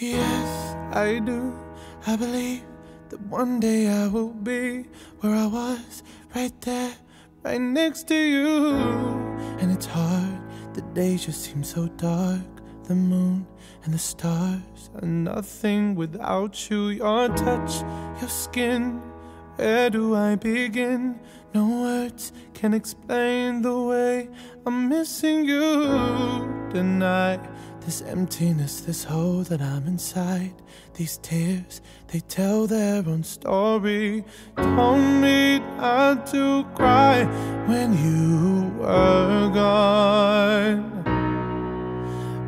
Yes, I do. I believe that one day I will be where I was, right there, right next to you. And it's hard, the days just seem so dark. The moon and the stars are nothing without you. Your touch, your skin, where do I begin? No words can explain the way I'm missing you tonight. This emptiness, this hole that I'm inside. These tears, they tell their own story. Told me not to cry when you were gone.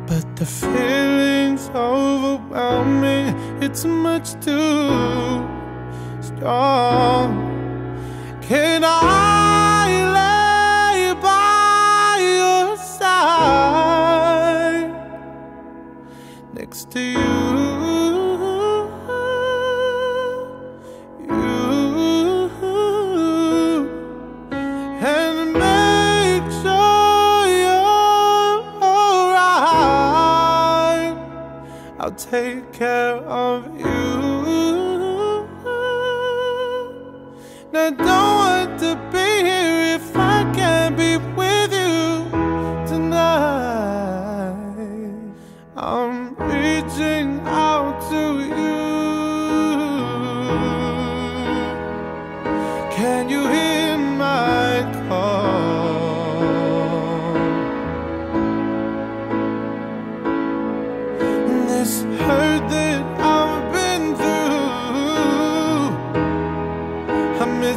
But the feeling's overwhelming, it's much too strong. Can I next to you? You and make sure you're alright. I'll take care of you. Now, don't want to be here if I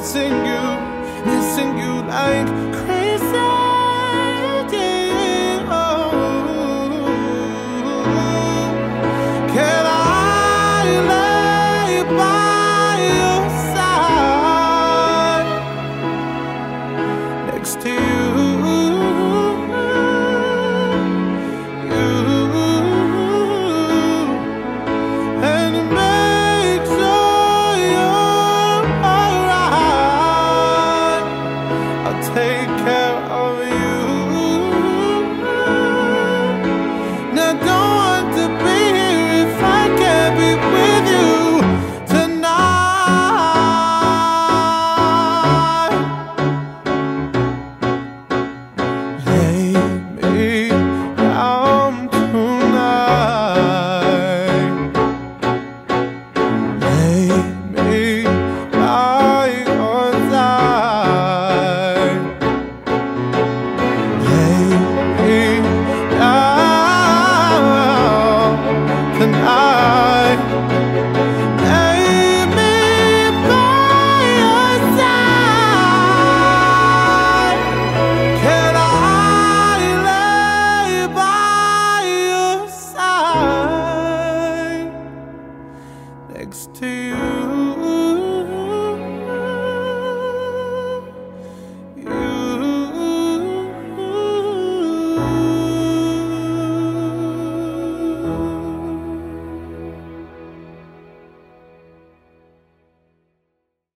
missing you, missing you like crazy. Oh. Can I lay by your side next to next to you?